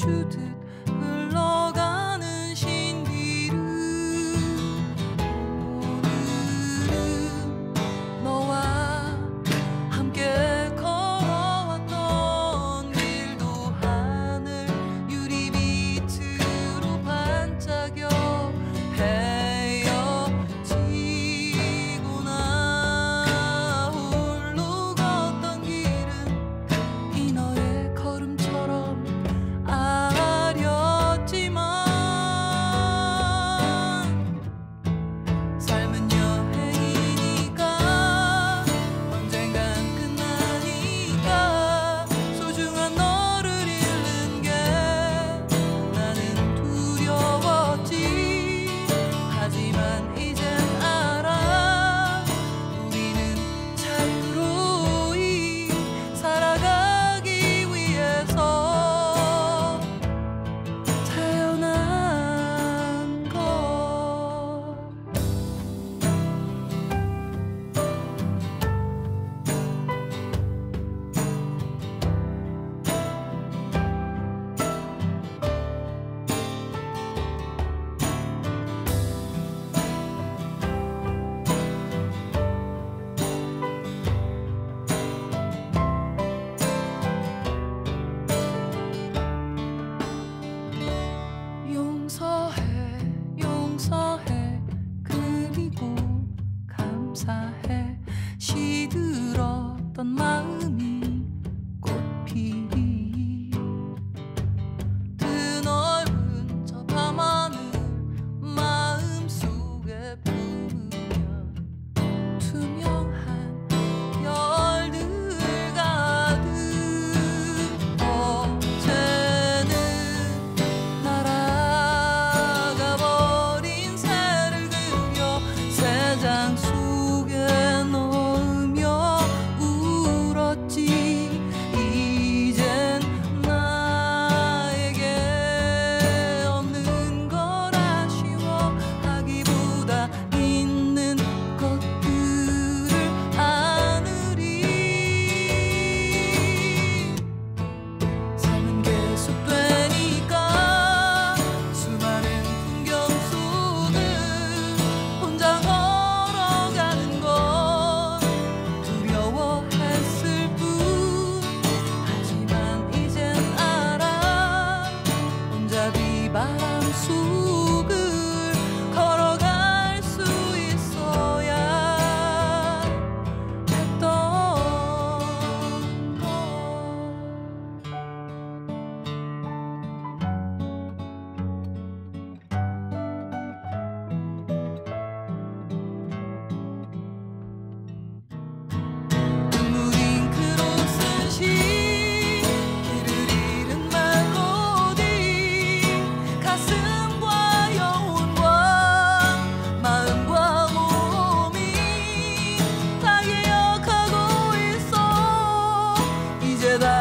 shooting. 积满一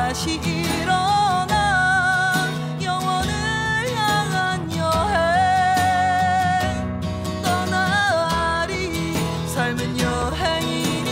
다시 일어나 영원을 향한 여행. 떠나리 삶은 여행이니